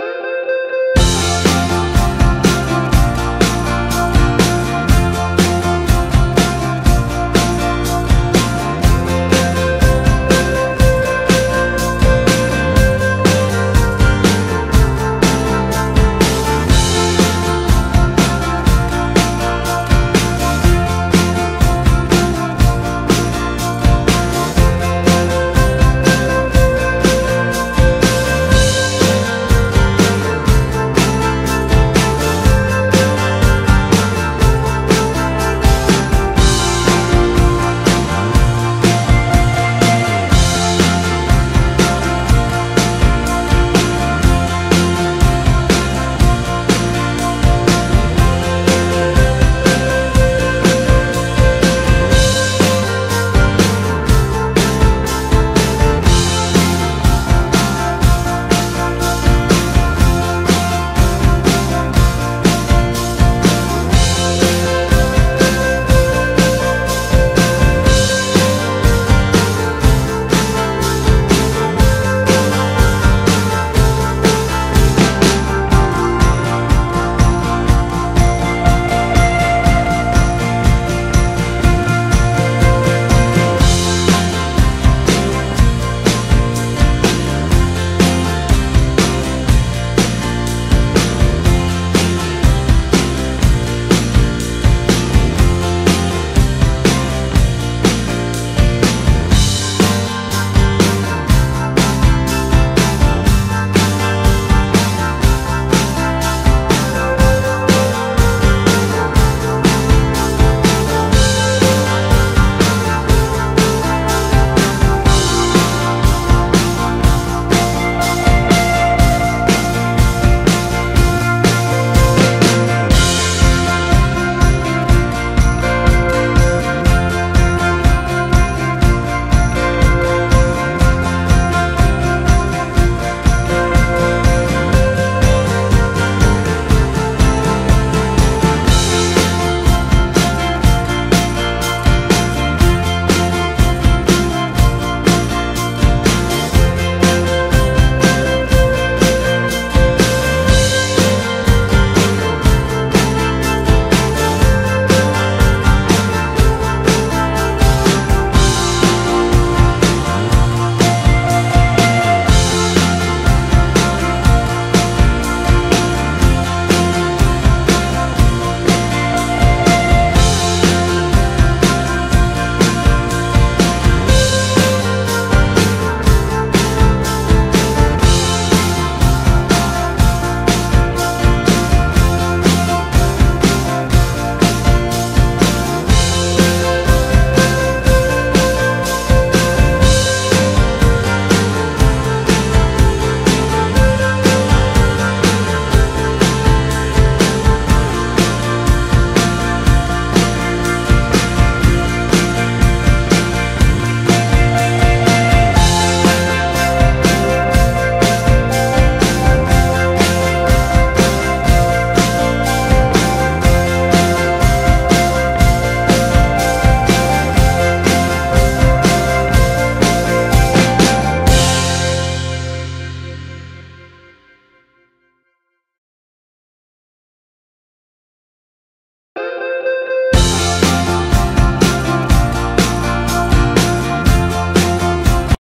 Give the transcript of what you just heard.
you